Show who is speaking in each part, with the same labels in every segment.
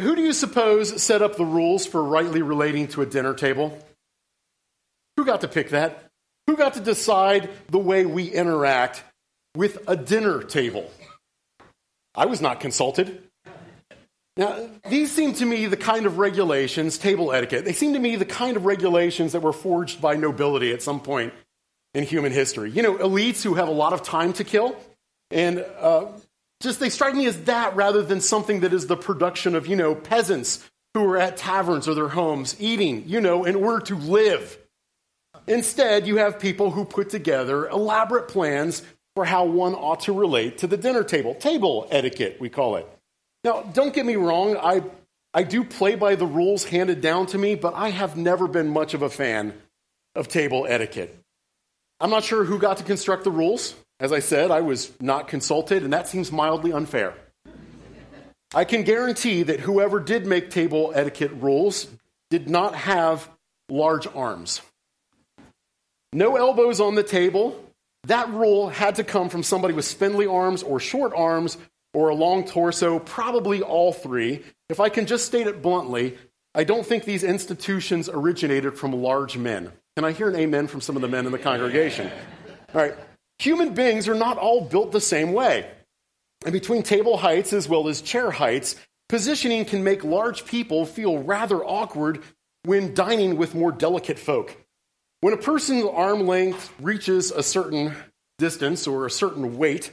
Speaker 1: who do you suppose set up the rules for rightly relating to a dinner table? Who got to pick that? Who got to decide the way we interact with a dinner table? I was not consulted. Now, these seem to me the kind of regulations, table etiquette, they seem to me the kind of regulations that were forged by nobility at some point in human history. You know, elites who have a lot of time to kill, and uh, just they strike me as that rather than something that is the production of, you know, peasants who are at taverns or their homes eating, you know, in order to live. Instead, you have people who put together elaborate plans for how one ought to relate to the dinner table. Table etiquette, we call it. Now, don't get me wrong, I, I do play by the rules handed down to me, but I have never been much of a fan of table etiquette. I'm not sure who got to construct the rules. As I said, I was not consulted, and that seems mildly unfair. I can guarantee that whoever did make table etiquette rules did not have large arms. No elbows on the table. That rule had to come from somebody with spindly arms or short arms or a long torso, probably all three. If I can just state it bluntly, I don't think these institutions originated from large men. Can I hear an amen from some of the men in the congregation? All right. Human beings are not all built the same way. And between table heights as well as chair heights, positioning can make large people feel rather awkward when dining with more delicate folk. When a person's arm length reaches a certain distance or a certain weight,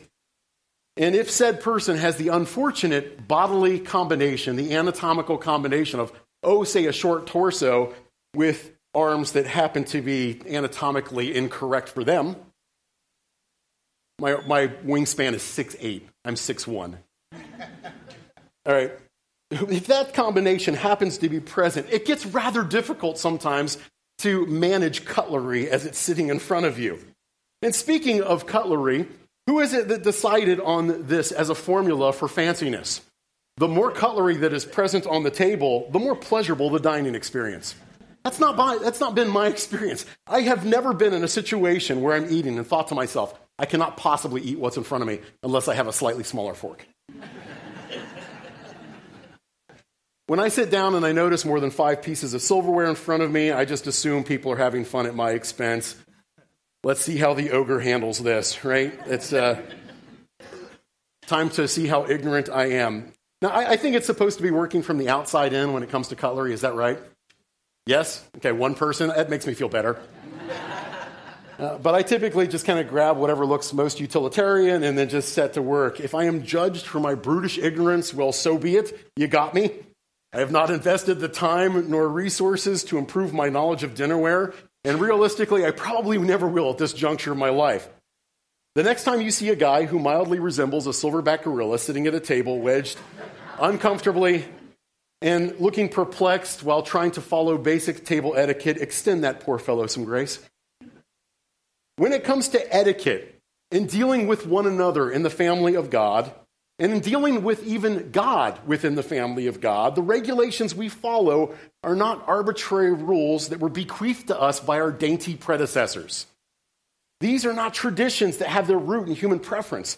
Speaker 1: and if said person has the unfortunate bodily combination, the anatomical combination of, oh, say, a short torso with arms that happen to be anatomically incorrect for them, my, my wingspan is 6'8. I'm 6'1. All right. If that combination happens to be present, it gets rather difficult sometimes to manage cutlery as it's sitting in front of you. And speaking of cutlery, who is it that decided on this as a formula for fanciness? The more cutlery that is present on the table, the more pleasurable the dining experience. That's not, that's not been my experience. I have never been in a situation where I'm eating and thought to myself, I cannot possibly eat what's in front of me unless I have a slightly smaller fork. when I sit down and I notice more than five pieces of silverware in front of me, I just assume people are having fun at my expense. Let's see how the ogre handles this, right? It's uh, time to see how ignorant I am. Now, I, I think it's supposed to be working from the outside in when it comes to cutlery. Is that right? Yes? Okay, one person. That makes me feel better. Uh, but I typically just kind of grab whatever looks most utilitarian and then just set to work. If I am judged for my brutish ignorance, well, so be it. You got me. I have not invested the time nor resources to improve my knowledge of dinnerware, and realistically, I probably never will at this juncture of my life. The next time you see a guy who mildly resembles a silverback gorilla sitting at a table, wedged uncomfortably and looking perplexed while trying to follow basic table etiquette, extend that poor fellow some grace. When it comes to etiquette in dealing with one another in the family of God, and in dealing with even God within the family of God, the regulations we follow are not arbitrary rules that were bequeathed to us by our dainty predecessors. These are not traditions that have their root in human preference.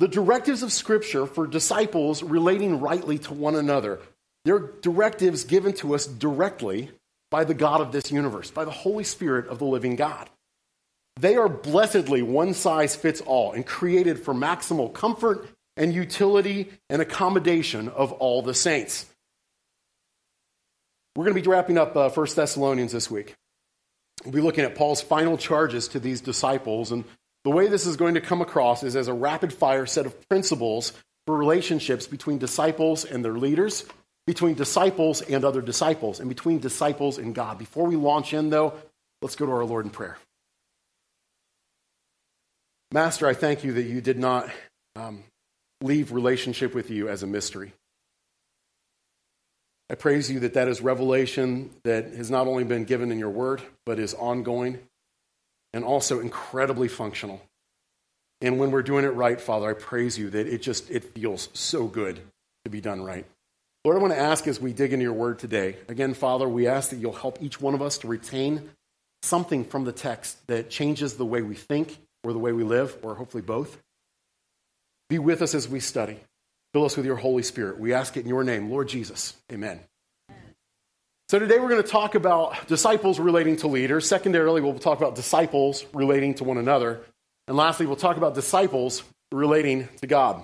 Speaker 1: The directives of Scripture for disciples relating rightly to one another, they're directives given to us directly by the God of this universe, by the Holy Spirit of the living God. They are blessedly one size fits all and created for maximal comfort and utility and accommodation of all the saints. We're going to be wrapping up uh, 1 Thessalonians this week. We'll be looking at Paul's final charges to these disciples. And the way this is going to come across is as a rapid fire set of principles for relationships between disciples and their leaders, between disciples and other disciples, and between disciples and God. Before we launch in, though, let's go to our Lord in prayer. Master, I thank you that you did not um, leave relationship with you as a mystery. I praise you that that is revelation that has not only been given in your word, but is ongoing and also incredibly functional. And when we're doing it right, Father, I praise you that it just it feels so good to be done right. Lord, I want to ask as we dig into your word today. Again, Father, we ask that you'll help each one of us to retain something from the text that changes the way we think or the way we live, or hopefully both. Be with us as we study. Fill us with your Holy Spirit. We ask it in your name, Lord Jesus. Amen. So today we're going to talk about disciples relating to leaders. Secondarily, we'll talk about disciples relating to one another. And lastly, we'll talk about disciples relating to God.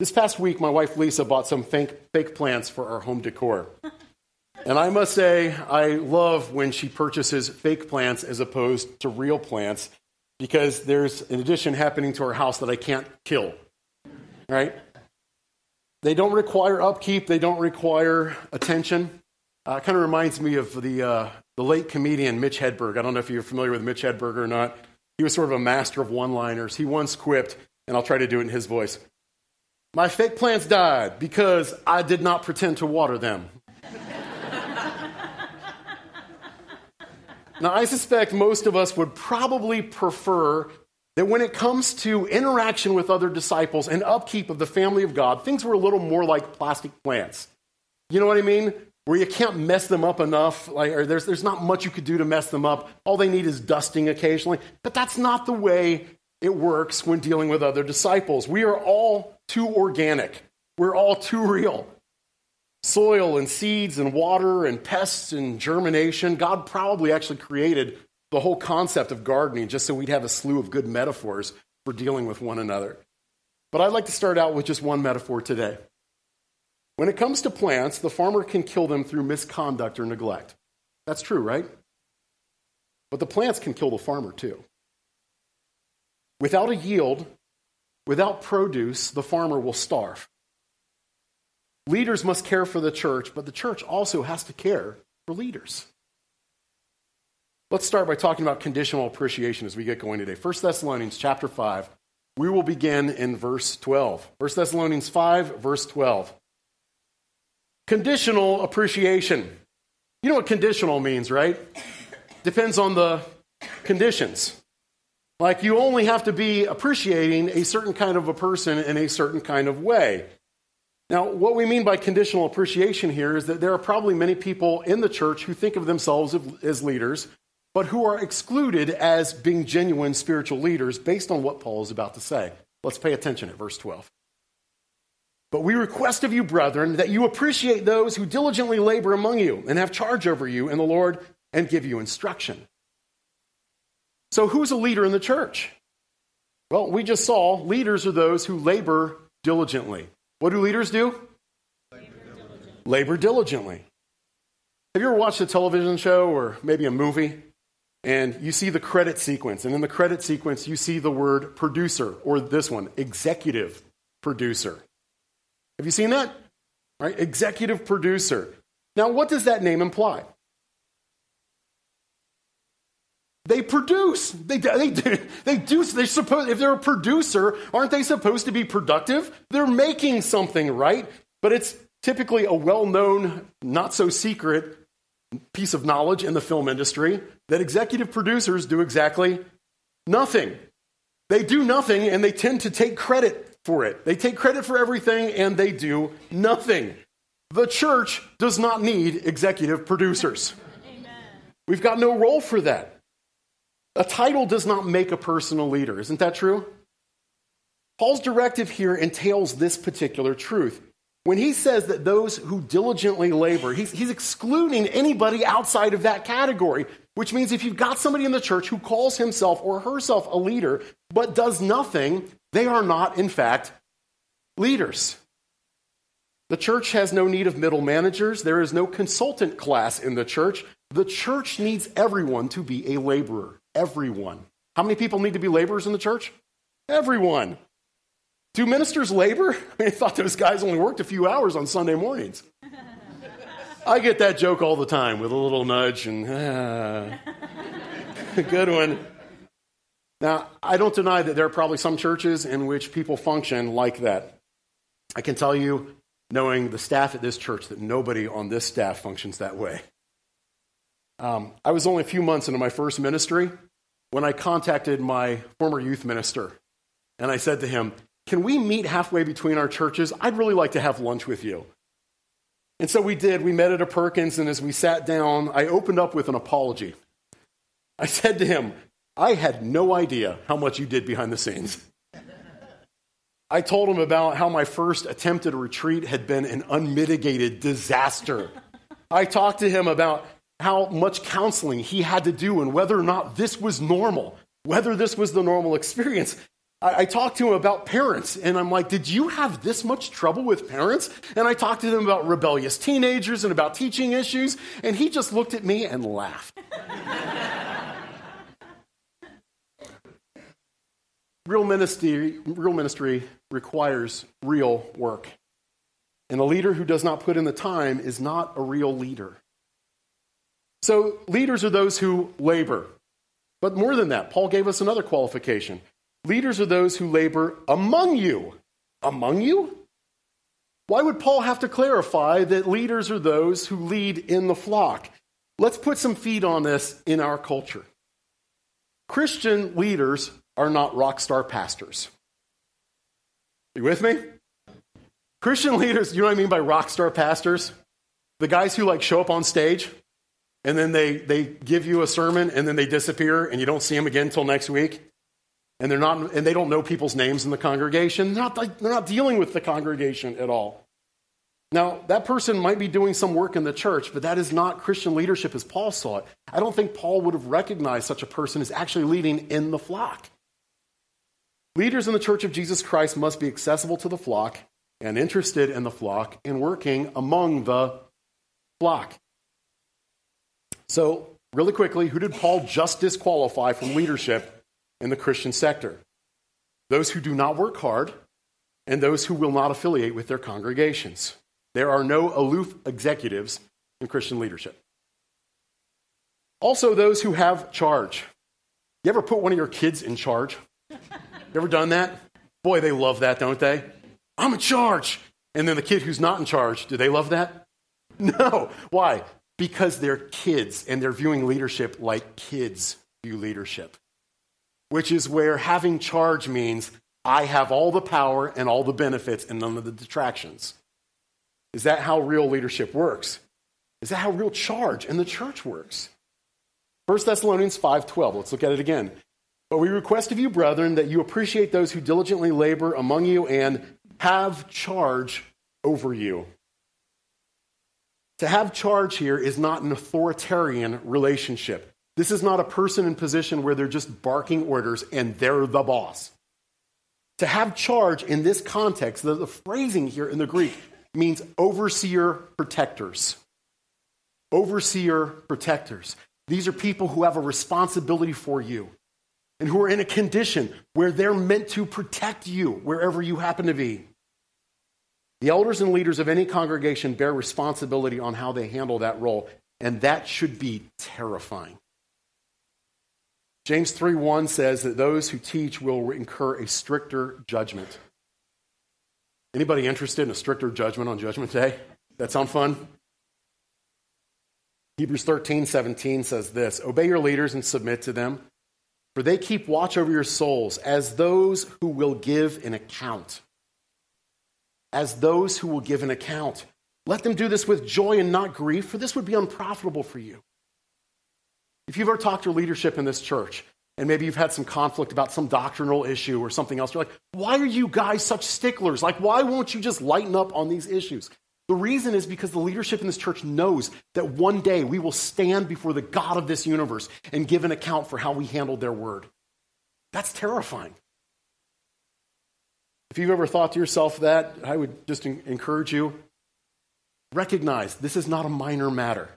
Speaker 1: This past week, my wife Lisa bought some fake, fake plants for our home decor. And I must say, I love when she purchases fake plants as opposed to real plants because there's an addition happening to our house that I can't kill. Right? They don't require upkeep, they don't require attention. Uh, it kind of reminds me of the, uh, the late comedian Mitch Hedberg. I don't know if you're familiar with Mitch Hedberg or not. He was sort of a master of one liners. He once quipped, and I'll try to do it in his voice My fake plants died because I did not pretend to water them. Now, I suspect most of us would probably prefer that when it comes to interaction with other disciples and upkeep of the family of God, things were a little more like plastic plants. You know what I mean? Where you can't mess them up enough, like, or there's, there's not much you could do to mess them up. All they need is dusting occasionally. But that's not the way it works when dealing with other disciples. We are all too organic, we're all too real. Soil and seeds and water and pests and germination. God probably actually created the whole concept of gardening just so we'd have a slew of good metaphors for dealing with one another. But I'd like to start out with just one metaphor today. When it comes to plants, the farmer can kill them through misconduct or neglect. That's true, right? But the plants can kill the farmer too. Without a yield, without produce, the farmer will starve. Leaders must care for the church, but the church also has to care for leaders. Let's start by talking about conditional appreciation as we get going today. 1 Thessalonians chapter 5. We will begin in verse 12. 1 Thessalonians 5, verse 12. Conditional appreciation. You know what conditional means, right? Depends on the conditions. Like you only have to be appreciating a certain kind of a person in a certain kind of way. Now, what we mean by conditional appreciation here is that there are probably many people in the church who think of themselves as leaders but who are excluded as being genuine spiritual leaders based on what Paul is about to say. Let's pay attention at verse 12. But we request of you, brethren, that you appreciate those who diligently labor among you and have charge over you in the Lord and give you instruction. So, who's a leader in the church? Well, we just saw leaders are those who labor diligently. What do leaders do? Labor diligently. Have you ever watched a television show or maybe a movie and you see the credit sequence. And in the credit sequence, you see the word producer, or this one, executive producer. Have you seen that? Right? Executive producer. Now, what does that name imply? They produce. They, they, do, they do. They suppose if they're a producer, aren't they supposed to be productive? They're making something, right? But it's typically a well-known, not so secret piece of knowledge in the film industry that executive producers do exactly nothing. They do nothing and they tend to take credit for it. They take credit for everything and they do nothing. The church does not need executive producers. Amen. We've got no role for that. A title does not make a person a leader. Isn't that true? Paul's directive here entails this particular truth. When he says that those who diligently labor, he's, he's, excluding anybody outside of that category, which means if you've got somebody in the church who calls himself or herself a leader but does nothing, they are not, in fact, leaders. The church has no need of middle managers. There is no consultant class in the church. The church needs everyone to be a laborer. Everyone. How many people need to be laborers in the church? Everyone. Do ministers labor? I, mean, I thought those guys only worked a few hours on Sunday mornings. I get that joke all the time with a little nudge and ah, good one. Now, I don't deny that there are probably some churches in which people function like that. I can tell you, knowing the staff at this church, that nobody on this staff functions that way. Um, I was only a few months into my first ministry when I contacted my former youth minister, and I said to him, can we meet halfway between our churches? I'd really like to have lunch with you. And so we did. We met at a Perkins, and as we sat down, I opened up with an apology. I said to him, I had no idea how much you did behind the scenes. I told him about how my first attempt at a retreat had been an unmitigated disaster. I talked to him about how much counseling he had to do and whether or not this was normal, whether this was the normal experience. I, I, talked to him about parents, and I'm like, Did you have this much trouble with parents? And I talked to him about rebellious teenagers and about teaching issues, and he just looked at me and laughed. real, ministry, real ministry requires real work. And a leader who does not put in the time is not a real leader. So, leaders are those who labor. But more than that, Paul gave us another qualification. Leaders are those who labor among you. Among you? Why would Paul have to clarify that leaders are those who lead in the flock? Let's put some feet on this in our culture. Christian leaders are not rock star pastors. Are you with me? Christian leaders, you know what I mean by rock star pastors? The guys who like show up on stage and then they, they give you a sermon and then they disappear and you don't see them again until next week. And they're not and they don't know people's names in the congregation. They're not, they're not dealing with the congregation at all. Now, that person might be doing some work in the church, but that is not Christian leadership as Paul saw it. I don't think Paul would have recognized such a person as actually leading in the flock. Leaders in the church of Jesus Christ must be accessible to the flock and interested in the flock and working among the flock. So, really quickly, who did Paul just disqualify from leadership in the Christian sector? Those who do not work hard and those who will not affiliate with their congregations. There are no aloof executives in Christian leadership. Also, those who have charge. You ever put one of your kids in charge? You ever done that? Boy, they love that, don't they? I'm in charge. And then the kid who's not in charge, do they love that? No. Why? Because they're kids and they're viewing leadership like kids view leadership, which is where having charge means I have all the power and all the benefits and none of the detractions. Is that how real leadership works? Is that how real charge in the church works? 1 Thessalonians 5:12. Let's look at it again. But we request of you, brethren, that you appreciate those who diligently labor among you and have charge over you. To have charge here is not an authoritarian relationship. This is not a person in position where they're just barking orders and they're the boss. To have charge in this context, the, the phrasing here in the Greek means overseer protectors. Overseer protectors. These are people who have a responsibility for you and who are in a condition where they're meant to protect you wherever you happen to be. The elders and leaders of any congregation bear responsibility on how they handle that role, and that should be terrifying. James 3:1 says that those who teach will incur a stricter judgment. Anybody interested in a stricter judgment on judgment day? That sound fun? Hebrews 13:17 says this Obey your leaders and submit to them, for they keep watch over your souls as those who will give an account. As those who will give an account. Let them do this with joy and not grief, for this would be unprofitable for you. If you've ever talked to leadership in this church, and maybe you've had some conflict about some doctrinal issue or something else, you're like, why are you guys such sticklers? Like, why won't you just lighten up on these issues? The reason is because the leadership in this church knows that one day we will stand before the God of this universe and give an account for how we handled their word. That's terrifying. If you've ever thought to yourself that, I would just encourage you recognize this is not a minor matter.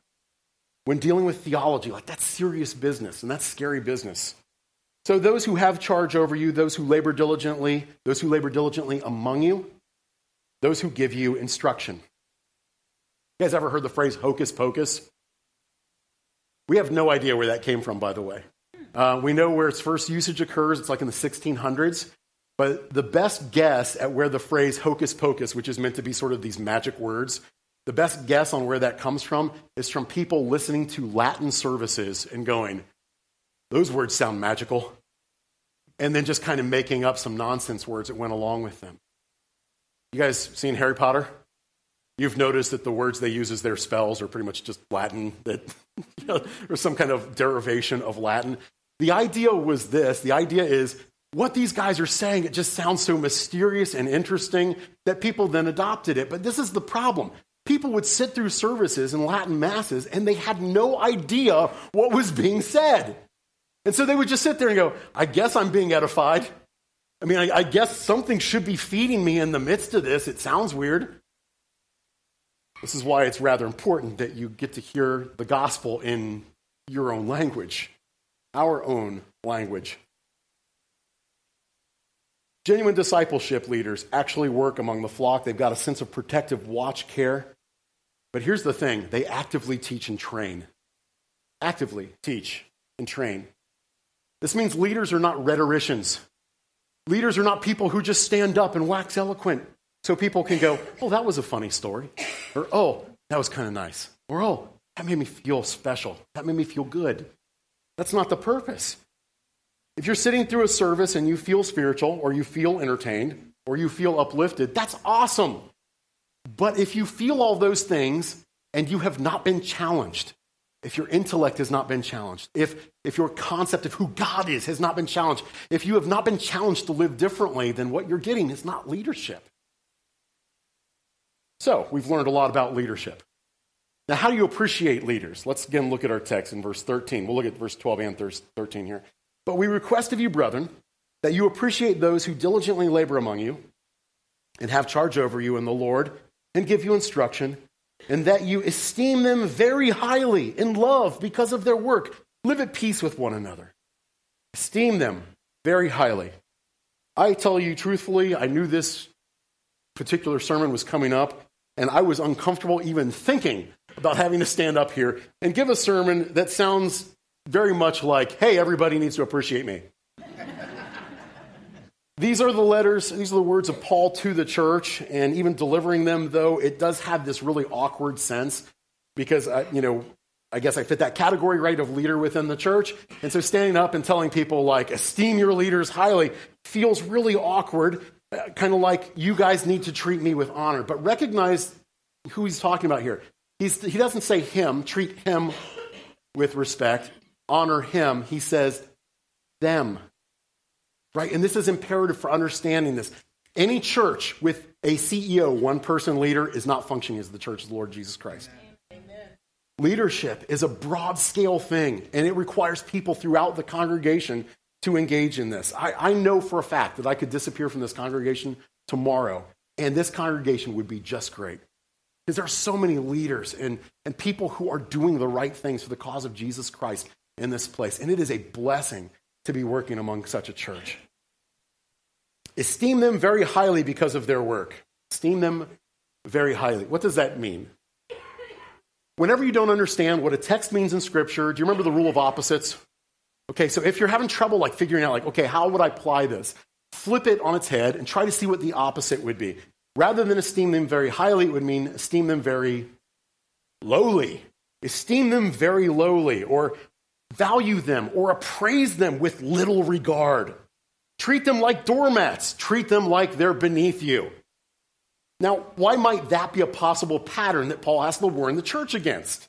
Speaker 1: When dealing with theology, like that's serious business and that's scary business. So, those who have charge over you, those who labor diligently, those who labor diligently among you, those who give you instruction. You guys ever heard the phrase hocus pocus? We have no idea where that came from, by the way. Uh, we know where its first usage occurs. It's like in the 1600s. But the best guess at where the phrase hocus pocus, which is meant to be sort of these magic words, the best guess on where that comes from is from people listening to Latin services and going, those words sound magical. And then just kind of making up some nonsense words that went along with them. You guys seen Harry Potter? You've noticed that the words they use as their spells are pretty much just Latin, that, you know, or some kind of derivation of Latin. The idea was this the idea is what these guys are saying, it just sounds so mysterious and interesting that people then adopted it. But this is the problem. People would sit through services in Latin masses and they had no idea what was being said. And so they would just sit there and go, I guess I'm being edified. I mean, I, I guess something should be feeding me in the midst of this. It sounds weird. This is why it's rather important that you get to hear the gospel in your own language, our own language. Genuine discipleship leaders actually work among the flock. They've got a sense of protective watch care. But here's the thing they actively teach and train. Actively teach and train. This means leaders are not rhetoricians. Leaders are not people who just stand up and wax eloquent so people can go, oh, that was a funny story. Or, oh, that was kind of nice. Or, oh, that made me feel special. That made me feel good. That's not the purpose. If you're sitting through a service and you feel spiritual or you feel entertained or you feel uplifted, that's awesome. But if you feel all those things and you have not been challenged, if your intellect has not been challenged, if, if your concept of who God is has not been challenged, if you have not been challenged to live differently, then what you're getting is not leadership. So, we've learned a lot about leadership. Now, how do you appreciate leaders? Let's again look at our text in verse 13. We'll look at verse 12 and 13 here. But we request of you, brethren, that you appreciate those who diligently labor among you and have charge over you in the Lord and give you instruction, and that you esteem them very highly in love because of their work. Live at peace with one another. Esteem them very highly. I tell you truthfully, I knew this particular sermon was coming up, and I was uncomfortable even thinking about having to stand up here and give a sermon that sounds very much like, hey, everybody needs to appreciate me. these are the letters, these are the words of Paul to the church, and even delivering them, though, it does have this really awkward sense because, uh, you know, I guess I fit that category, right, of leader within the church. And so standing up and telling people, like, esteem your leaders highly feels really awkward, uh, kind of like you guys need to treat me with honor. But recognize who he's talking about here. He's, he doesn't say him, treat him with respect honor him, he says them. Right? And this is imperative for understanding this. Any church with a CEO, one person leader, is not functioning as the church of the Lord Jesus Christ. Amen. Leadership is a broad scale thing, and it requires people throughout the congregation to engage in this. I, I know for a fact that I could disappear from this congregation tomorrow, and this congregation would be just great. Because there are so many leaders and, and people who are doing the right things for the cause of Jesus Christ in this place. And it is a blessing to be working among such a church. Esteem them very highly because of their work. Esteem them very highly. What does that mean? Whenever you don't understand what a text means in Scripture, do you remember the rule of opposites? Okay, so if you're having trouble like figuring out, like, okay, how would I apply this? Flip it on its head and try to see what the opposite would be. Rather than esteem them very highly, it would mean esteem them very lowly. Esteem them very lowly, or value them or appraise them with little regard. Treat them like doormats, treat them like they're beneath you. Now, why might that be a possible pattern that Paul has to warn the church against?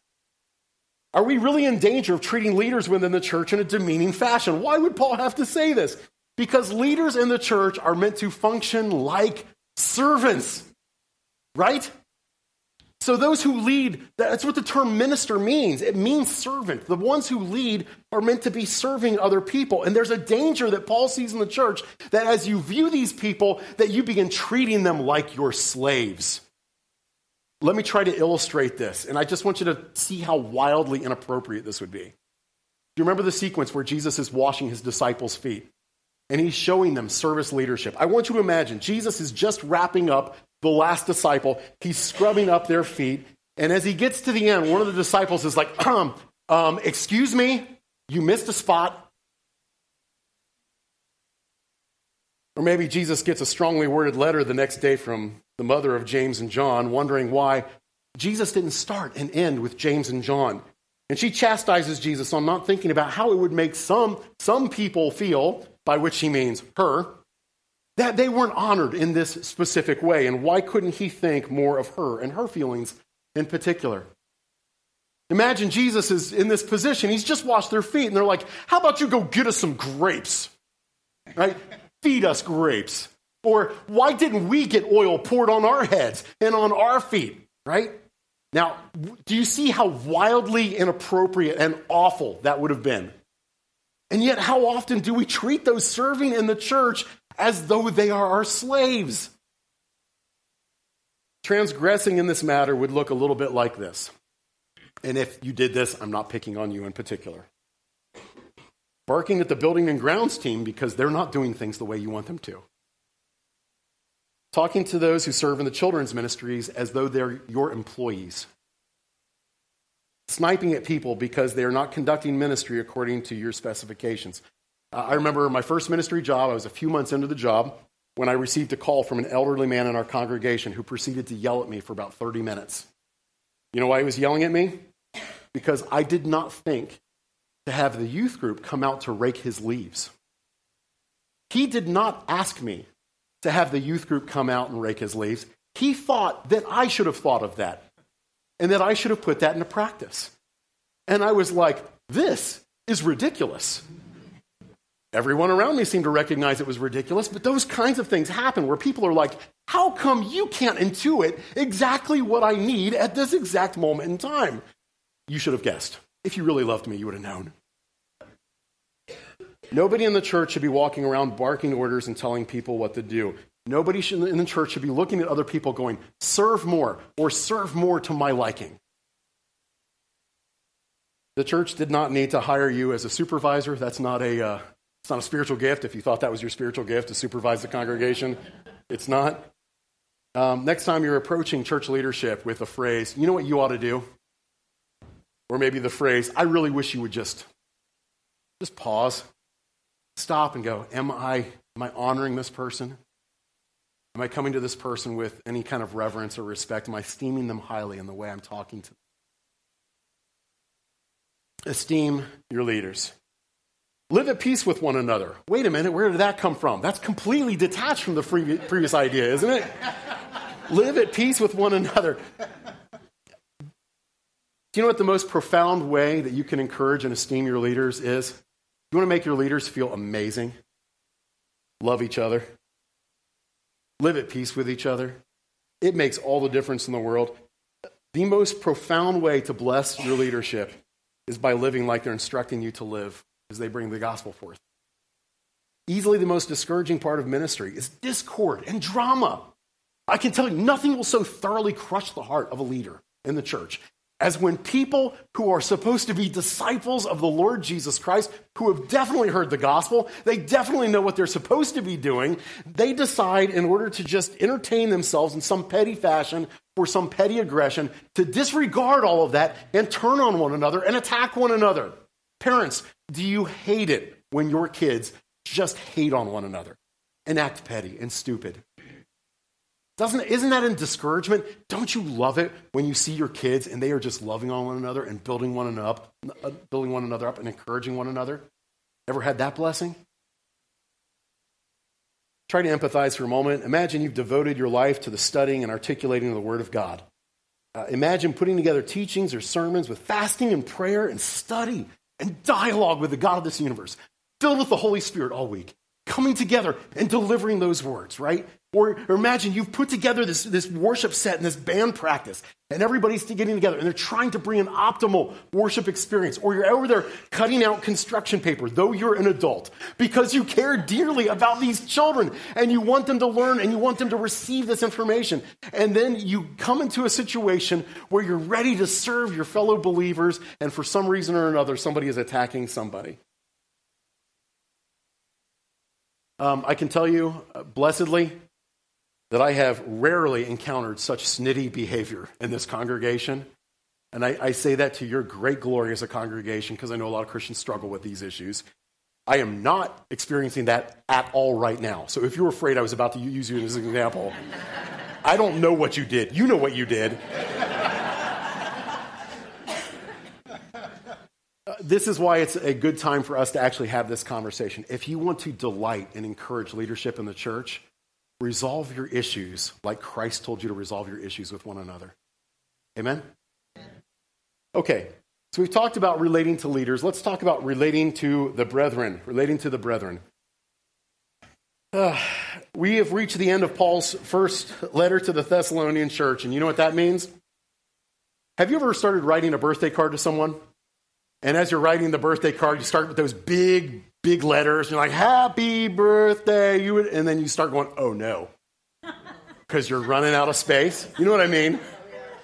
Speaker 1: Are we really in danger of treating leaders within the church in a demeaning fashion? Why would Paul have to say this? Because leaders in the church are meant to function like servants, right? So, those who lead, that's what the term minister means. It means servant. The ones who lead are meant to be serving other people. And there's a danger that Paul sees in the church that as you view these people, that you begin treating them like your slaves. Let me try to illustrate this. And I just want you to see how wildly inappropriate this would be. Do you remember the sequence where Jesus is washing his disciples' feet? And he's showing them service leadership. I want you to imagine Jesus is just wrapping up the last disciple. He's scrubbing up their feet. And as he gets to the end, one of the disciples is like, um, um, Excuse me, you missed a spot. Or maybe Jesus gets a strongly worded letter the next day from the mother of James and John, wondering why Jesus didn't start and end with James and John. And she chastises Jesus on not thinking about how it would make some, some people feel, by which he means her, that they weren't honored in this specific way. And why couldn't he think more of her and her feelings in particular? Imagine Jesus is in this position. He's just washed their feet, and they're like, How about you go get us some grapes? right? Feed us grapes. Or why didn't we get oil poured on our heads and on our feet, right? Now, do you see how wildly inappropriate and awful that would have been? And yet, how often do we treat those serving in the church as though they are our slaves? Transgressing in this matter would look a little bit like this. And if you did this, I'm not picking on you in particular. Barking at the building and grounds team because they're not doing things the way you want them to. Talking to those who serve in the children's ministries as though they're your employees. Sniping at people because they are not conducting ministry according to your specifications. Uh, I remember my first ministry job, I was a few months into the job when I received a call from an elderly man in our congregation who proceeded to yell at me for about 30 minutes. You know why he was yelling at me? Because I did not think to have the youth group come out to rake his leaves. He did not ask me to have the youth group come out and rake his leaves. He thought that I should have thought of that and that I should have put that into practice. And I was like, this is ridiculous. Everyone around me seemed to recognize it was ridiculous, but those kinds of things happen where people are like, how come you can't intuit exactly what I need at this exact moment in time? You should have guessed. If you really loved me, you would have known. Nobody in the church should be walking around barking orders and telling people what to do. Nobody in the church should be looking at other people going, serve more or serve more to my liking. The church did not need to hire you as a supervisor. That's not a, uh, it's not a spiritual gift. If you thought that was your spiritual gift to supervise the congregation, it's not. Um, next time you're approaching church leadership with a phrase, you know what you ought to do? Or maybe the phrase, I really wish you would just, just pause, stop and go, am I, am I honoring this person? Am I coming to this person with any kind of reverence or respect? Am I esteeming them highly in the way I'm talking to them? Esteem your leaders. Live at peace with one another. Wait a minute, where did that come from? That's completely detached from the previous idea, isn't it? Live at peace with one another. Do you know what the most profound way that you can encourage and esteem your leaders is? You want to make your leaders feel amazing? Love each other. Live at peace with each other. It makes all the difference in the world. The most profound way to bless your leadership is by living like they're instructing you to live as they bring the gospel forth. Easily the most discouraging part of ministry is discord and drama. I can tell you, nothing will so thoroughly crush the heart of a leader in the church as when people who are supposed to be disciples of the Lord Jesus Christ, who have definitely heard the gospel, they definitely know what they're supposed to be doing, they decide in order to just entertain themselves in some petty fashion or some petty aggression to disregard all of that and turn on one another and attack one another. Parents, do you hate it when your kids just hate on one another and act petty and stupid? Doesn't, isn't that in discouragement? Don't you love it when you see your kids and they are just loving on one another and building one another up, uh, building one another up and encouraging one another? Ever had that blessing? Try to empathize for a moment. Imagine you've devoted your life to the studying and articulating the Word of God. Uh, imagine putting together teachings or sermons with fasting and prayer and study and dialogue with the God of this universe, filled with the Holy Spirit all week, coming together and delivering those words, right? Or, or, imagine you've put together this, this worship set and this band practice, and everybody's getting together and they're trying to bring an optimal worship experience. Or you're over there cutting out construction paper, though you're an adult, because you care dearly about these children and you want them to learn and you want them to receive this information. And then you come into a situation where you're ready to serve your fellow believers, and for some reason or another, somebody is attacking somebody. Um, I can tell you, uh, blessedly, that I have rarely encountered such snitty behavior in this congregation. And I, I say that to your great glory as a congregation because I know a lot of Christians struggle with these issues. I am not experiencing that at all right now. So if you're afraid I was about to use you as an example, I don't know what you did. You know what you did. Uh, this is why it's a good time for us to actually have this conversation. If you want to delight and encourage leadership in the church, Resolve your issues like Christ told you to resolve your issues with one another. Amen? Okay, so we've talked about relating to leaders. Let's talk about relating to the brethren, relating to the brethren. Uh, we have reached the end of Paul's first letter to the Thessalonian church, and you know what that means? Have you ever started writing a birthday card to someone? And as you're writing the birthday card, you start with those big, big letters. And you're like, Happy birthday. You and then you start going, Oh no. Because you're running out of space. You know what I mean?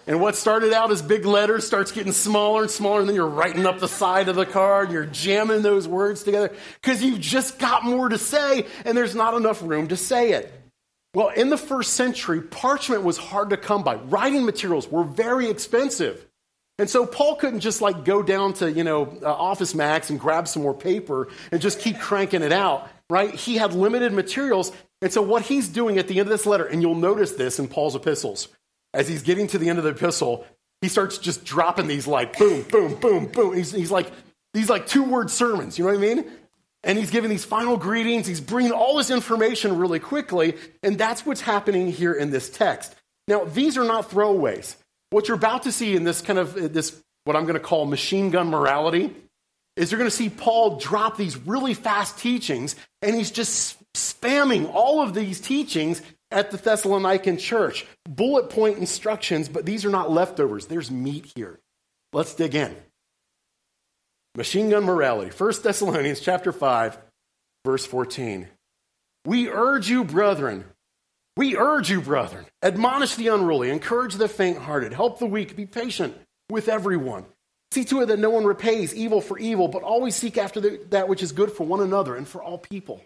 Speaker 1: And what started out as big letters starts getting smaller and smaller, and then you're writing up the side of the card, you're jamming those words together because you've just got more to say, and there's not enough room to say it. Well, in the first century, parchment was hard to come by. Writing materials were very expensive. And so Paul couldn't just like go down to, you know, uh, Office Max and grab some more paper and just keep cranking it out, right? He had limited materials. And so what he's doing at the end of this letter, and you'll notice this in Paul's epistles, as he's getting to the end of the epistle, he starts just dropping these like boom, boom, boom, boom. He's, he's like these like two word sermons. You know what I mean? And he's giving these final greetings. He's bringing all this information really quickly. And that's what's happening here in this text. Now, these are not throwaways. What you're about to see in this kind of this, what I'm going to call machine gun morality, is you're going to see Paul drop these really fast teachings, and he's just spamming all of these teachings at the Thessalonican church. Bullet point instructions, but these are not leftovers. There's meat here. Let's dig in. Machine gun morality. 1 Thessalonians chapter 5, verse 14. We urge you, brethren, we urge you, brethren, admonish the unruly, encourage the faint hearted, help the weak, be patient with everyone. See to it that no one repays evil for evil, but always seek after the, that which is good for one another and for all people.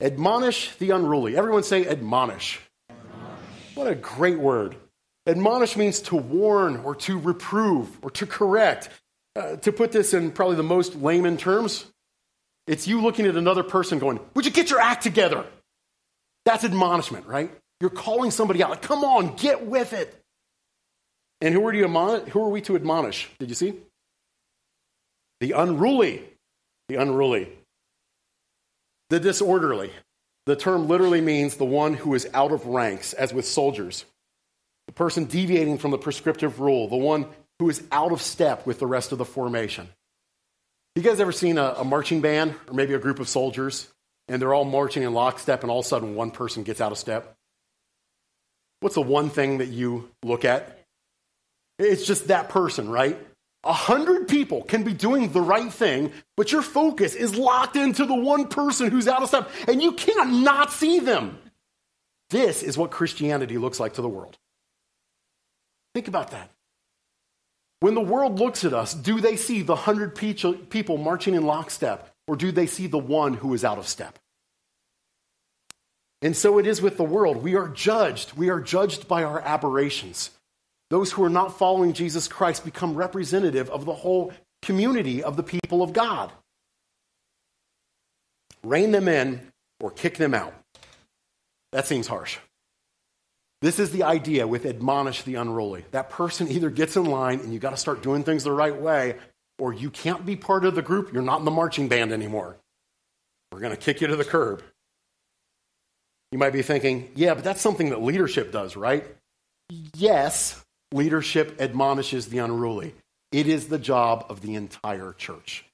Speaker 1: Admonish the unruly. Everyone say admonish. admonish. What a great word. Admonish means to warn or to reprove or to correct. Uh, to put this in probably the most layman terms, it's you looking at another person going, Would you get your act together? That's admonishment, right? You're calling somebody out. Like, Come on, get with it. And who are, you admonish? who are we to admonish? Did you see? The unruly. The unruly. The disorderly. The term literally means the one who is out of ranks, as with soldiers. The person deviating from the prescriptive rule, the one who is out of step with the rest of the formation. You guys ever seen a, a marching band or maybe a group of soldiers and they're all marching in lockstep and all of a sudden one person gets out of step? What's the one thing that you look at? It's just that person, right? A hundred people can be doing the right thing, but your focus is locked into the one person who's out of step, and you cannot not see them. This is what Christianity looks like to the world. Think about that. When the world looks at us, do they see the hundred people marching in lockstep, or do they see the one who is out of step? And so it is with the world. We are judged. We are judged by our aberrations. Those who are not following Jesus Christ become representative of the whole community of the people of God. Rein them in or kick them out. That seems harsh. This is the idea with admonish the unruly. That person either gets in line and you got to start doing things the right way, or you can't be part of the group. You're not in the marching band anymore. We're going to kick you to the curb. You might be thinking, yeah, but that's something that leadership does, right? Yes, Leadership admonishes the unruly. It is the job of the entire church.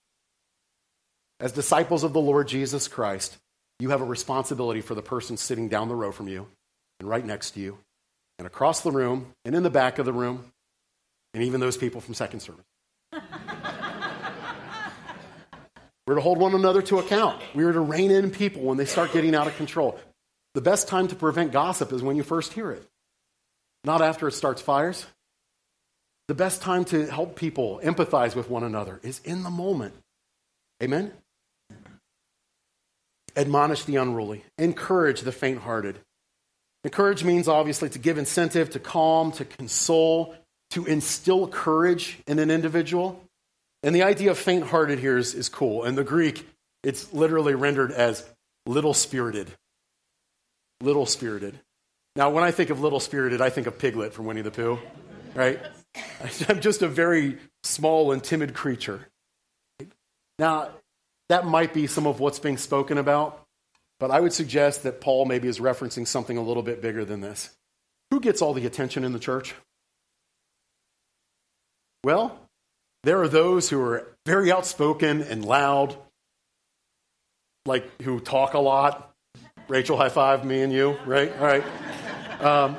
Speaker 1: As disciples of the Lord Jesus Christ, you have a responsibility for the person sitting down the row from you and right next to you and across the room and in the back of the room and even those people from second service. We're to hold one another to account. We are to rein in people when they start getting out of control. The best time to prevent gossip is when you first hear it not after it starts fires. The best time to help people empathize with one another is in the moment. Amen? Admonish the unruly, encourage the faint hearted. Encourage means obviously to give incentive, to calm, to console, to instill courage in an individual. And the idea of faint hearted here is, is cool. In the Greek, it's literally rendered as little spirited. Little spirited. Now, when I think of little spirited, I think of Piglet from Winnie the Pooh, right? I'm just a very small and timid creature. Now, that might be some of what's being spoken about, but I would suggest that Paul maybe is referencing something a little bit bigger than this. Who gets all the attention in the church? Well, there are those who are very outspoken and loud, like who talk a lot, Rachel, high five, me and you, right? All right. Um,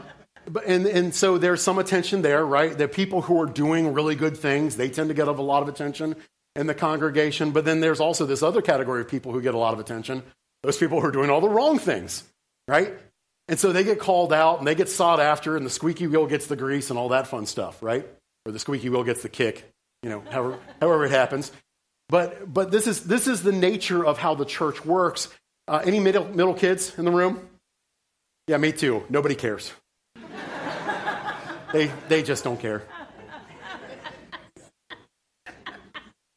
Speaker 1: but, and, and so there's some attention there, right? The people who are doing really good things, they tend to get a lot of attention in the congregation. But then there's also this other category of people who get a lot of attention those people who are doing all the wrong things, right? And so they get called out and they get sought after, and the squeaky wheel gets the grease and all that fun stuff, right? Or the squeaky wheel gets the kick, you know, however, however it happens. But, but this, is, this is the nature of how the church works. Uh, any middle, middle kids in the room? Yeah, me too. Nobody cares. they, they just don't care.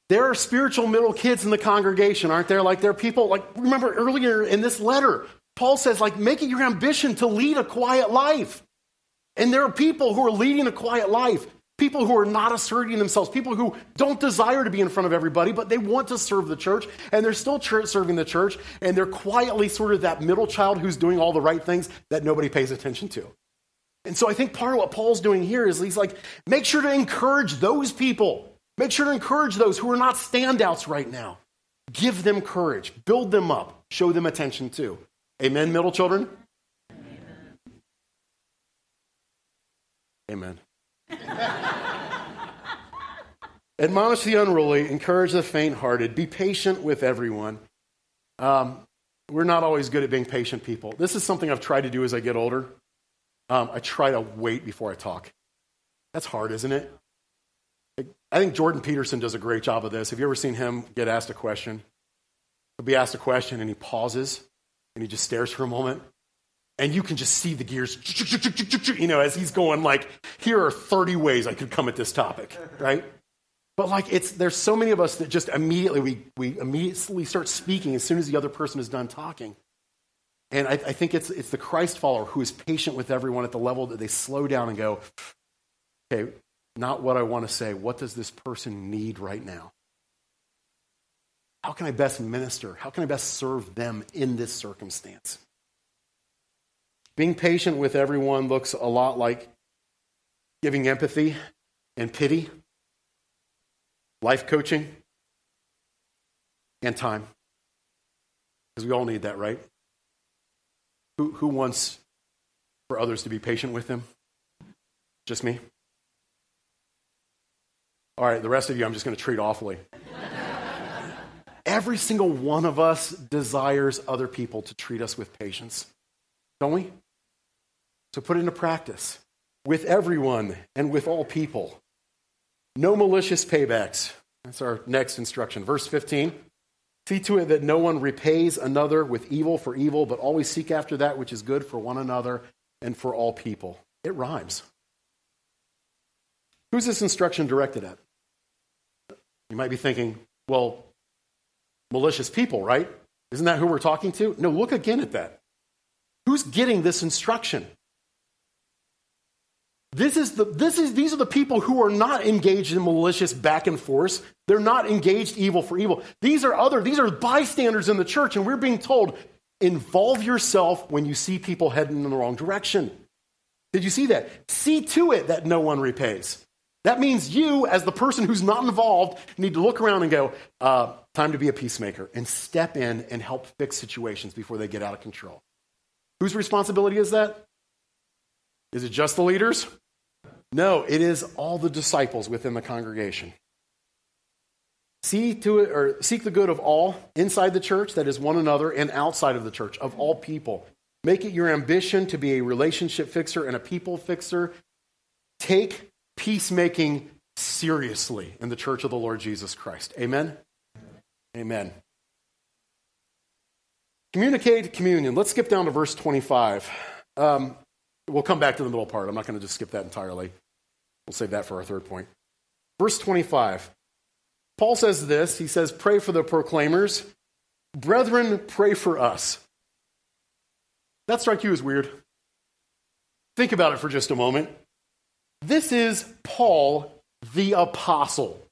Speaker 1: There are spiritual middle kids in the congregation, aren't there? Like there are people, like remember earlier in this letter, Paul says, like, make it your ambition to lead a quiet life. And there are people who are leading a quiet life, people who are not asserting themselves, people who don't desire to be in front of everybody, but they want to serve the church, and they're still serving the church, and they're quietly sort of that middle child who's doing all the right things that nobody pays attention to. And so I think part of what Paul's doing here is he's like, make sure to encourage those people Make sure to encourage those who are not standouts right now. Give them courage, build them up, show them attention too. Amen, middle children? Amen. Admonish the unruly, encourage the faint hearted, be patient with everyone. Um, we're not always good at being patient people. This is something I've tried to do as I get older. Um, I try to wait before I talk. That's hard, isn't it? I think Jordan Peterson does a great job of this. Have you ever seen him get asked a question? He'll be asked a question and he pauses and he just stares for a moment. And you can just see the gears, you know, as he's going like, here are 30 ways I could come at this topic, right? But like it's there's so many of us that just immediately we, we immediately start speaking as soon as the other person is done talking. And I, I think it's it's the Christ follower who is patient with everyone at the level that they slow down and go, okay, not what I want to say. What does this person need right now? How can I best minister? How can I best serve them in this circumstance? Being patient with everyone looks a lot like giving empathy and pity, life coaching, and time. Because we all need that, right? Who, who wants for others to be patient with them? Just me? All right, the rest of you, I'm just going to treat awfully. Every single one of us desires other people to treat us with patience, don't we? So put it into practice with everyone and with all people. No malicious paybacks. That's our next instruction. Verse 15 See to it that no one repays another with evil for evil, but always seek after that which is good for one another and for all people. It rhymes. Who's this instruction directed at? You might be thinking, well, malicious people, right? Isn't that who we're talking to? No, look again at that. Who's getting this instruction? This is the, this is, these are the people who are not engaged in malicious back and forth. They're not engaged evil for evil. These are other, these are bystanders in the church, and we're being told, involve yourself when you see people heading in the wrong direction. Did you see that? See to it that no one repays. That means you, as the person who's not involved, need to look around and go, uh, time to be a peacemaker and step in and help fix situations before they get out of control. Whose responsibility is that? Is it just the leaders? No, it is all the disciples within the congregation. See to it or seek the good of all inside the church, that is one another, and outside of the church, of all people. Make it your ambition to be a relationship fixer and a people fixer. Take peacemaking seriously in the church of the Lord Jesus Christ. Amen? Amen. Communicate communion. Let's skip down to verse 25. Um, we'll come back to the middle part. I'm not going to just skip that entirely. We'll save that for our third point. Verse 25. Paul says this He says, Pray for the proclaimers. Brethren, pray for us. That strike you as weird? Think about it for just a moment. This is Paul the apostle.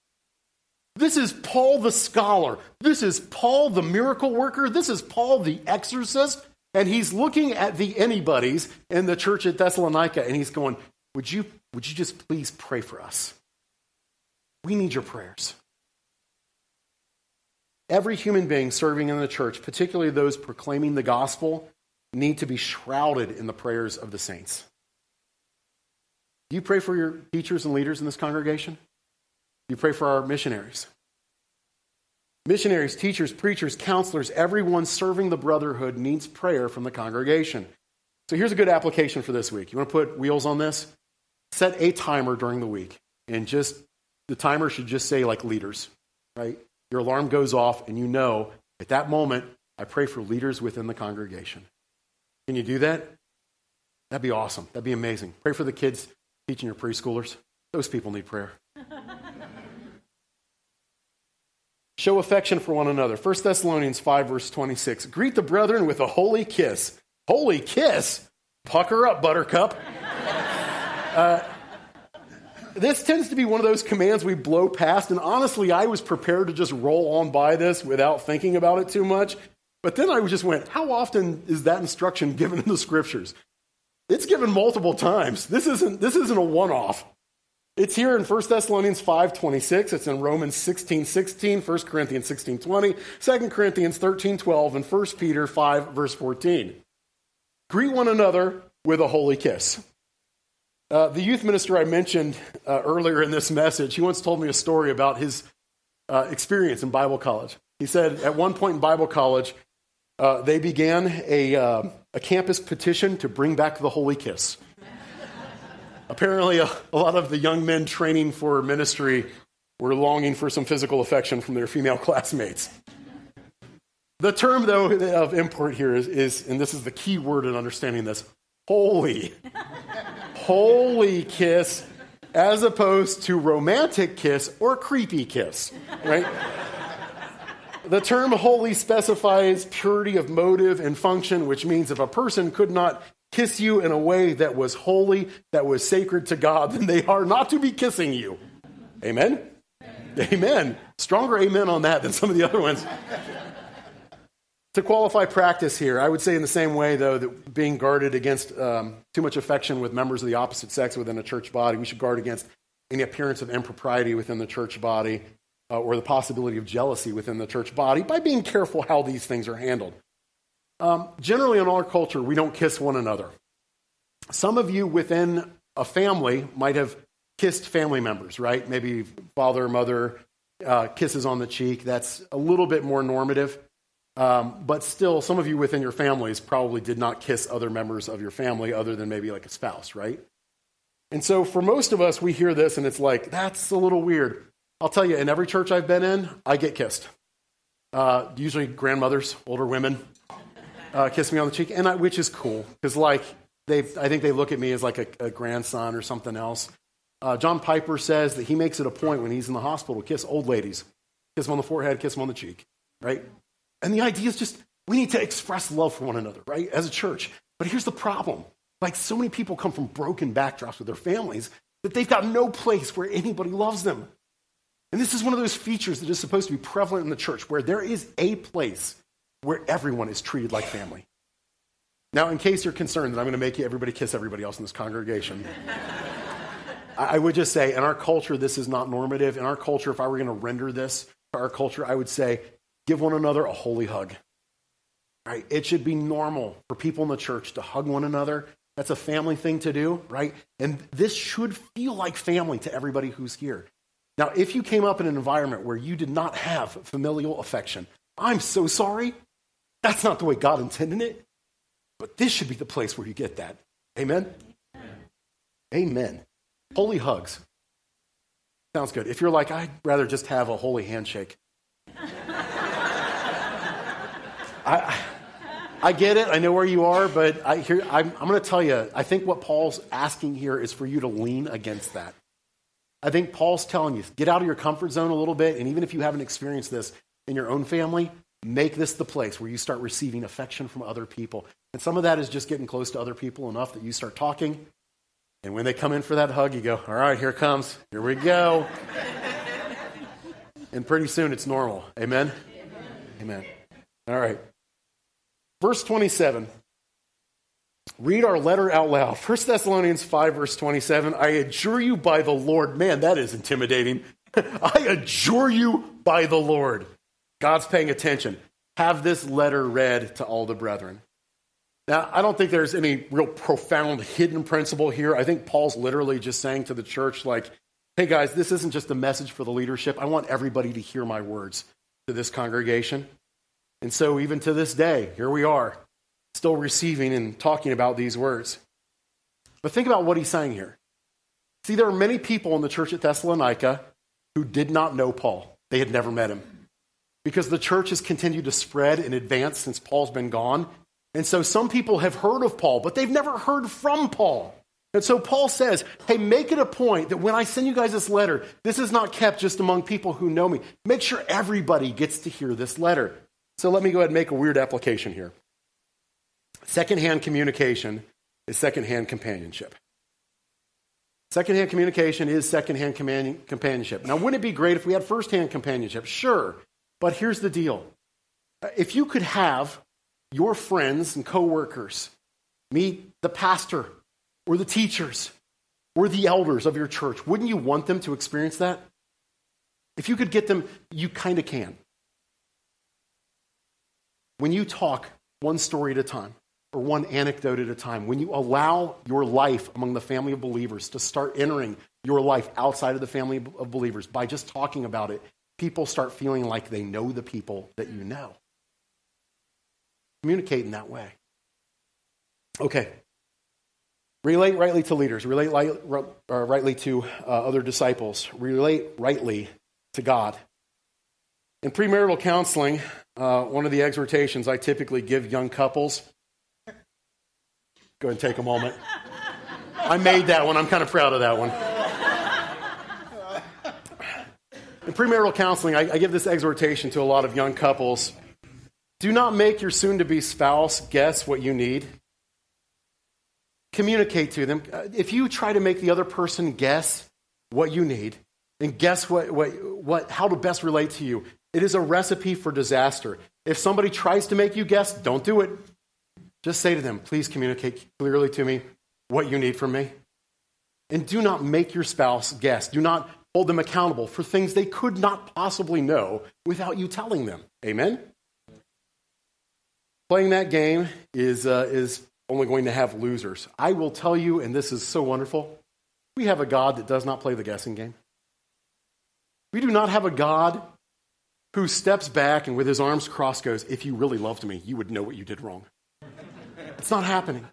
Speaker 1: This is Paul the scholar. This is Paul the miracle worker. This is Paul the exorcist. And he's looking at the anybody's in the church at Thessalonica and he's going, Would you, would you just please pray for us? We need your prayers. Every human being serving in the church, particularly those proclaiming the gospel, need to be shrouded in the prayers of the saints. Do you pray for your teachers and leaders in this congregation? Do you pray for our missionaries? Missionaries, teachers, preachers, counselors, everyone serving the brotherhood needs prayer from the congregation. So here's a good application for this week. You want to put wheels on this? Set a timer during the week and just the timer should just say like leaders, right? Your alarm goes off and you know at that moment I pray for leaders within the congregation. Can you do that? That'd be awesome. That'd be amazing. Pray for the kids teaching your preschoolers. Those people need prayer. Show affection for one another. 1 Thessalonians 5, verse 26. Greet the brethren with a holy kiss. Holy kiss? Pucker up, buttercup. Uh, this tends to be one of those commands we blow past, and honestly, I was prepared to just roll on by this without thinking about it too much. But then I just went, how often is that instruction given in the scriptures? It's given multiple times. This isn't, this isn't a one off. It's here in 1 Thessalonians 5.26. It's in Romans 16.16, 1 Corinthians 16.20, 2 Corinthians 13.12, and 1 Peter 5, verse 14. Greet one another with a holy kiss. Uh, the youth minister I mentioned uh, earlier in this message, he once told me a story about his uh, experience in Bible college. He said at one point in Bible college, uh, they began a, uh, a campus petition to bring back the holy kiss. Apparently, a, a lot of the young men training for ministry were longing for some physical affection from their female classmates. The term, though, of import here is, is, and this is the key word in understanding this holy. holy kiss as opposed to romantic kiss or creepy kiss, right? the term holy specifies purity of motive and function, which means if a person could not kiss you in a way that was holy, that was sacred to God, then they are not to be kissing you. Amen? Amen. amen. Stronger amen on that than some of the other ones. to qualify practice here, I would say in the same way, though, that being guarded against um, too much affection with members of the opposite sex within a church body, we should guard against any appearance of impropriety within the church body uh, or the possibility of jealousy within the church body by being careful how these things are handled. Um, generally, in our culture, we don't kiss one another. Some of you within a family might have kissed family members, right? Maybe father mother uh, kisses on the cheek. That's a little bit more normative. Um, but still, some of you within your families probably did not kiss other members of your family other than maybe like a spouse, right? And so for most of us, we hear this and it's like, that's a little weird. I'll tell you, in every church I've been in, I get kissed. Uh, usually grandmothers, older women, uh, kiss me on the cheek, and I, which is cool because like they, I think they look at me as like a, a grandson or something else. Uh, John Piper says that he makes it a point when he's in the hospital to kiss old ladies, kiss them on the forehead, kiss them on the cheek, right? And the idea is just we need to express love for one another, right, as a church. But here's the problem: like so many people come from broken backdrops with their families that they've got no place where anybody loves them. And this is one of those features that is supposed to be prevalent in the church, where there is a place where everyone is treated like family. Now, in case you're concerned that I'm going to make everybody kiss everybody else in this congregation, I would just say in our culture, this is not normative. In our culture, if I were going to render this to our culture, I would say give one another a holy hug. Right? It should be normal for people in the church to hug one another. That's a family thing to do, right? And this should feel like family to everybody who's here. Now, if you came up in an environment where you did not have familial affection, I'm so sorry. That's not the way God intended it. But this should be the place where you get that. Amen? Amen. Amen. Holy hugs. Sounds good. If you're like, I'd rather just have a holy handshake. I, I get it. I know where you are, but I, here, I'm, I'm going to tell you, I think what Paul's asking here is for you to lean against that. I think Paul's telling you, get out of your comfort zone a little bit, and even if you haven't experienced this in your own family, Make this the place where you start receiving affection from other people. And some of that is just getting close to other people enough that you start talking. And when they come in for that hug, you go, All right, here comes. Here we go. and pretty soon it's normal. Amen? Amen. Amen. All right. Verse 27. Read our letter out loud. 1 Thessalonians 5, verse 27. I adjure you by the Lord. Man, that is intimidating. I adjure you by the Lord God's paying attention. Have this letter read to all the brethren. Now, I don't think there's any real profound hidden principle here. I think Paul's literally just saying to the church, like, hey guys, this isn't just a message for the leadership. I want everybody to hear my words to this congregation. And so, even to this day, here we are, still receiving and talking about these words. But think about what he's saying here. See, there are many people in the church at Thessalonica who did not know Paul, they had never met him. Because the church has continued to spread and advance since Paul's been gone. And so some people have heard of Paul, but they've never heard from Paul. And so Paul says, hey, make it a point that when I send you guys this letter, this is not kept just among people who know me. Make sure everybody gets to hear this letter. So let me go ahead and make a weird application here. Secondhand communication is secondhand companionship. Secondhand communication is secondhand companionship. Now, wouldn't it be great if we had firsthand companionship? Sure. But here's the deal if you could have your friends and coworkers meet the pastor or the teachers or the elders of your church, wouldn't you want them to experience that? If you could get them, you kind of can. When you talk one story at a time or one anecdote at a time, when you allow your life among the family of believers to start entering your life outside of the family of believers by just talking about it, people start feeling like they know the people that you know. Communicate in that way. Okay, Relate rightly to leaders, relate uh, rightly to uh, other disciples, relate rightly to God. In premarital counseling, uh, one of the exhortations I typically give young couples go and take a moment. I made that one. I'm kind of proud of that one. In premarital counseling, I, I give this exhortation to a lot of young couples do not make your soon to be spouse guess what you need communicate to them. Uh, if you try to make the other person guess what you need and guess what, what, what, how to best relate to you, it is a recipe for disaster. If somebody tries to make you guess, don't do it. Just say to them, please communicate clearly to me what you need from me. And do not make your spouse guess. Do not hold them accountable for things they could not possibly know without you telling them. Amen? Playing that game is, uh, is only going to have losers. I will tell you, and this is so wonderful, we have a God that does not play the guessing game. We do not have a God who steps back and with his arms crossed goes, If you really loved me, you would know what you did wrong. It's not happening.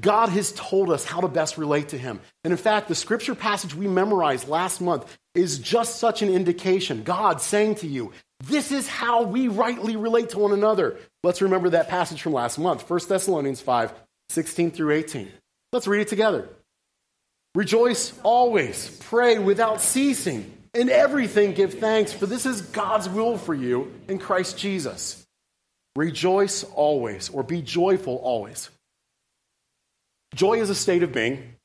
Speaker 1: God has told us how to best relate to him. And in fact, the scripture passage we memorized last month is just such an indication. God saying to you, this is how we rightly relate to one another. Let's remember that passage from last month, 1 Thessalonians 5 16 through 18. Let's read it together. Rejoice always, pray without ceasing. In everything, give thanks, for this is God's will for you in Christ Jesus. Rejoice always, or be joyful always. Joy is a state of being,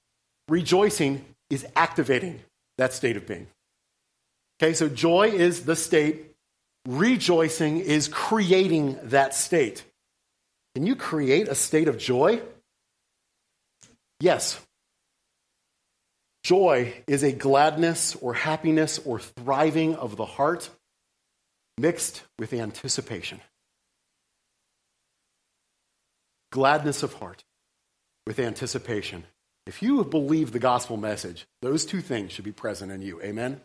Speaker 1: rejoicing is activating that state of being. Okay, so joy is the state Rejoicing is creating that state. Can you create a state of joy? Yes. Joy is a gladness or happiness or thriving of the heart mixed with anticipation. Gladness of heart with anticipation. If you believe the gospel message, those two things should be present in you. Amen?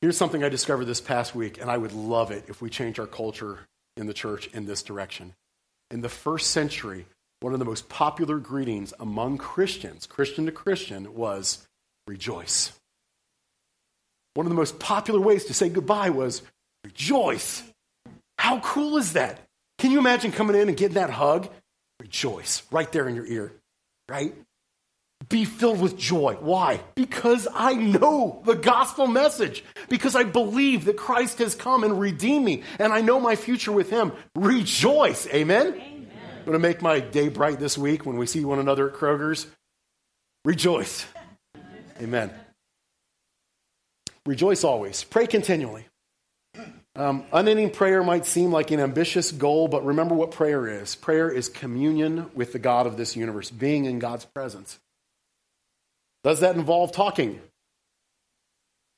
Speaker 1: Here's something I discovered this past week, and I would love it if we change our culture in the church in this direction. In the first century, one of the most popular greetings among Christians, Christian to Christian, was rejoice. One of the most popular ways to say goodbye was rejoice. How cool is that? Can you imagine coming in and getting that hug? Rejoice right there in your ear, right? be filled with joy. Why? Because I know the gospel message. Because I believe that Christ has come and redeemed me, and I know my future with Him. Rejoice. Amen? Amen. I'm going to make my day bright this week when we see one another at Kroger's. Rejoice. Amen. Rejoice always. Pray continually. Um, unending prayer might seem like an ambitious goal, but remember what prayer is. Prayer is communion with the God of this universe, being in God's presence. Does that involve talking?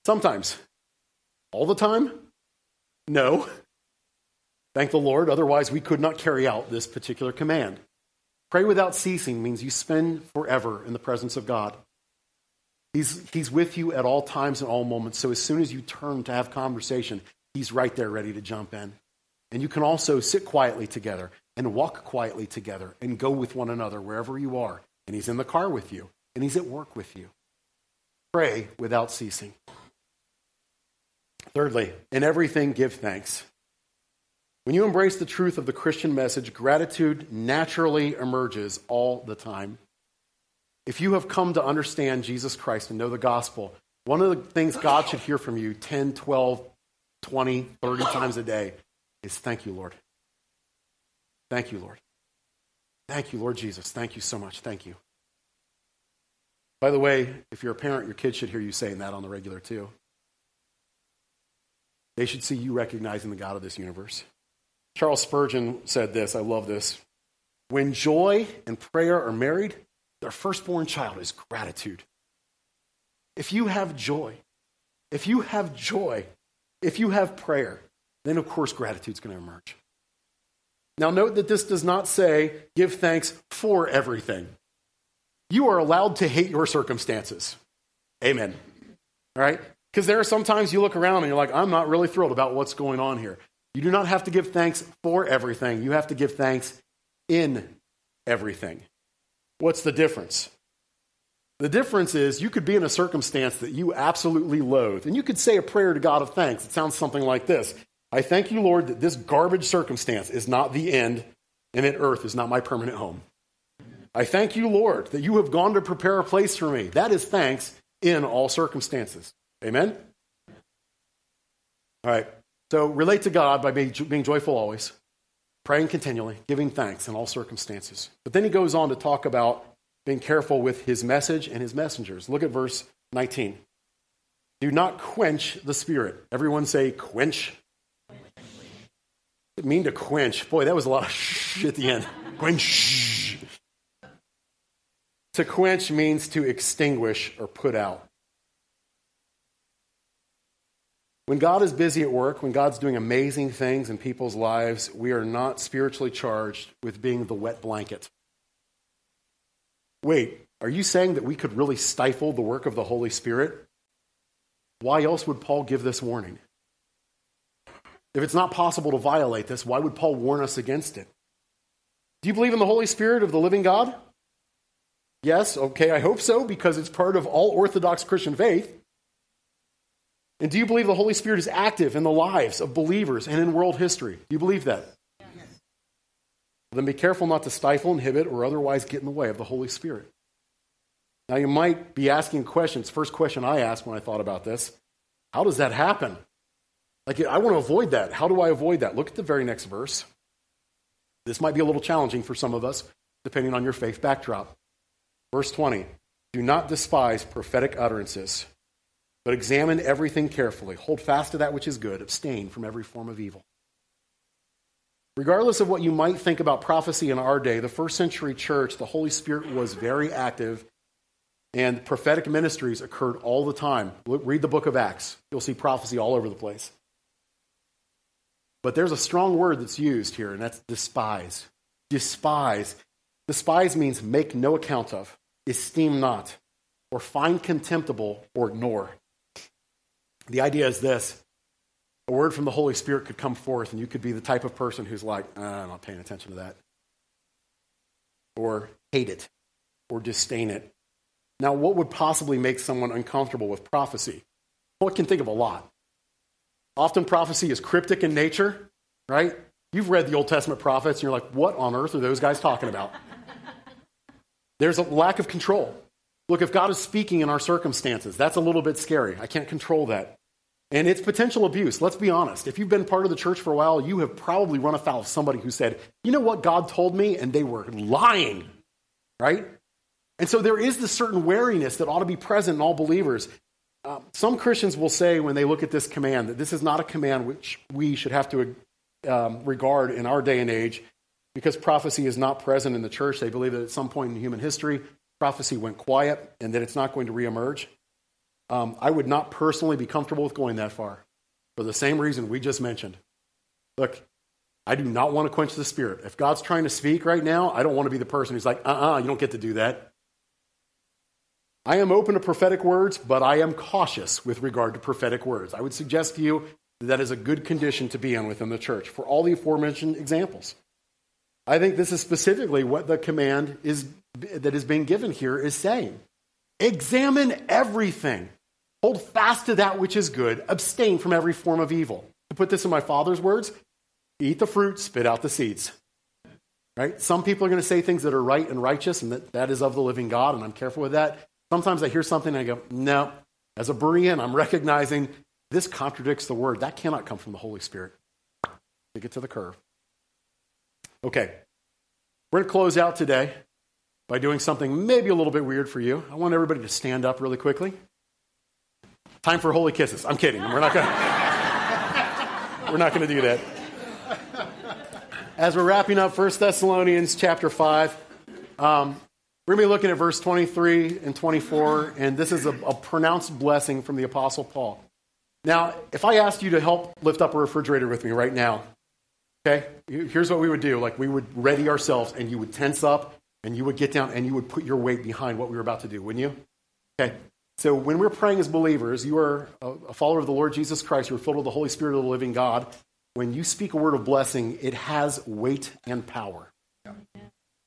Speaker 1: Sometimes. All the time? No. Thank the Lord, otherwise, we could not carry out this particular command. Pray without ceasing means you spend forever in the presence of God. He's, he's with you at all times and all moments. So as soon as you turn to have conversation, he's right there ready to jump in. And you can also sit quietly together and walk quietly together and go with one another wherever you are. And he's in the car with you and he's at work with you. Pray without ceasing. Thirdly, in everything, give thanks. When you embrace the truth of the Christian message, gratitude naturally emerges all the time. If you have come to understand Jesus Christ and know the gospel, one of the things God should hear from you 10, 12, 20, 30 times a day is thank you, Lord. Thank you, Lord. Thank you, Lord Jesus. Thank you so much. Thank you. By the way, if you're a parent, your kids should hear you saying that on the regular too. They should see you recognizing the God of this universe. Charles Spurgeon said this, I love this. When joy and prayer are married, their firstborn child is gratitude. If you have joy, if you have joy, if you have prayer, then of course gratitude is going to emerge. Now, note that this does not say give thanks for everything. You are allowed to hate your circumstances. Amen. All right? Because there are sometimes you look around and you're like, I'm not really thrilled about what's going on here. You do not have to give thanks for everything, you have to give thanks in everything. What's the difference? The difference is you could be in a circumstance that you absolutely loathe, and you could say a prayer to God of thanks. It sounds something like this I thank you, Lord, that this garbage circumstance is not the end, and that earth is not my permanent home. I thank you, Lord, that you have gone to prepare a place for me. That is thanks in all circumstances. Amen? All right. So relate to God by being, joyful always, praying continually, giving thanks in all circumstances. But then he goes on to talk about being careful with his message and his messengers. Look at verse 19. Do not quench the spirit. Everyone say quench. It mean to quench. Boy, that was a lot of shh at the end. quench. To quench means to extinguish or put out. When God is busy at work, when God's doing amazing things in people's lives, we are not spiritually charged with being the wet blanket. Wait, are you saying that we could really stifle the work of the Holy Spirit? Why else would Paul give this warning? If it's not possible to violate this, why would Paul warn us against it? Do you believe in the Holy Spirit of the living God? Yes, okay, I hope so, because it's part of all Orthodox Christian faith. And do you believe the Holy Spirit is active in the lives of believers and in world history? Do you believe that? Then be careful not to stifle, inhibit, or otherwise get in the way of the Holy Spirit. Now, you might be asking questions. First question I asked when I thought about this how does that happen? Like, I want to avoid that. How do I avoid that? Look at the very next verse. This might be a little challenging for some of us, depending on your faith backdrop. Verse 20 Do not despise prophetic utterances but examine everything carefully. Hold fast to that which is good. Abstain from every form of evil. Regardless of what you might think about prophecy in our day, the first century church, the Holy Spirit was very active, and prophetic ministries occurred all the time. Read the book of Acts, you'll see prophecy all over the place. But there's a strong word that's used here, and that's despise. Despise. Despise means make no account of, esteem not, or find contemptible, or ignore. The idea is this a word from the Holy Spirit could come forth, and you could be the type of person who's like, uh, I'm not paying attention to that. Or hate it, or disdain it. Now, what would possibly make someone uncomfortable with prophecy? Well, I can think of a lot. Often prophecy is cryptic in nature, right? You've read the Old Testament prophets, and you're like, what on earth are those guys talking about? There's a lack of control. Look, if God is speaking in our circumstances, that's a little bit scary. I can't control that. And it's potential abuse. Let's be honest. If you've been part of the church for a while, you have probably run afoul of somebody who said, you know what God told me, and they were lying, right? And so there is this certain wariness that ought to be present in all believers. Uh, some Christians will say when they look at this command that this is not a command which we should have to um, regard in our day and age because prophecy is not present in the church. They believe that at some point in human history, prophecy went quiet and that it's not going to reemerge. Um, I would not personally be comfortable with going that far for the same reason we just mentioned. Look, I do not want to quench the spirit. If God's trying to speak right now, I don't want to be the person who's like, uh uh-uh, uh you don't get to do that. I am open to prophetic words, but I am cautious with regard to prophetic words. I would suggest to you that, that is a good condition to be in within the church for all the aforementioned examples. I think this is specifically what the command is that is being given here is saying. Examine everything. Hold fast to that which is good. Abstain from every form of evil. To put this in my father's words, eat the fruit, spit out the seeds. Right? Some people are going to say things that are right and righteous, and that, that is of the living God, and I'm careful with that. Sometimes I hear something and I go, no. As a Berean, I'm recognizing this contradicts the word. That cannot come from the Holy Spirit. Take it to the curve. Okay. We're going to close out today by doing something maybe a little bit weird for you. I want everybody to stand up really quickly. Time for holy kisses. I'm kidding. We're not going to We're not to do that. As we're wrapping up 1 Thessalonians chapter 5, um, we're to be looking at verse 23 and 24, and this is a, a pronounced blessing from the Apostle Paul. Now, if I asked you to help lift up a refrigerator with me right now, okay, here's what we would do. Like, we would ready ourselves, and you would tense up, and you would get down, and you would put your weight behind what we were about to do, wouldn't you? Okay. So, when we're praying as believers, you are a follower of the Lord Jesus Christ, you're filled with the Holy Spirit of the living God. When you speak a word of blessing, it has weight and power.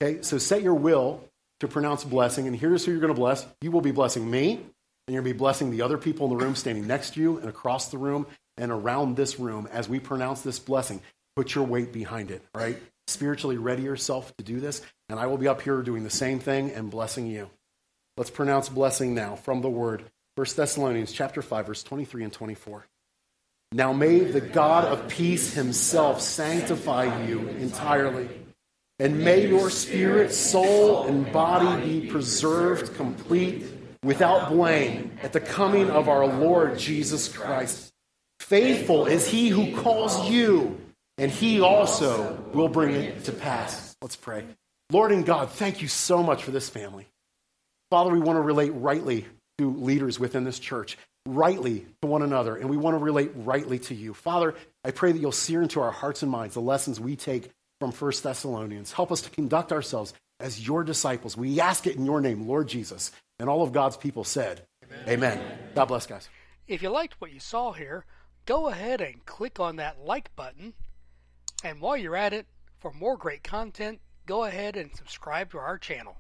Speaker 1: Okay, so set your will to pronounce blessing. And here's who you're going to bless. You will be blessing me, and you're going to be blessing the other people in the room standing next to you and across the room and around this room as we pronounce this blessing. Put your weight behind it, right? Spiritually ready yourself to do this. And I will be up here doing the same thing and blessing you. Let's pronounce blessing now from the word. 1 Thessalonians chapter 5, verse 23 and 24. Now may the God of peace himself sanctify you entirely and may your spirit, soul, and body be preserved complete without blame at the coming of our Lord Jesus Christ. Faithful is he who calls you, and he also will bring it to pass. Let's pray. Lord and God, thank you so much for this family. Father, we want to relate rightly to leaders within this church, rightly to one another, and we want to relate rightly to you. Father, I pray that you'll sear into our hearts and minds the lessons we take from 1 Thessalonians. Help us to conduct ourselves as your disciples. We ask it in your name, Lord Jesus. And all of God's people said, Amen. Amen. God bless, guys.
Speaker 2: If you liked what you saw here, go ahead and click on that like button. And while you're at it, for more great content, go ahead and subscribe to our channel.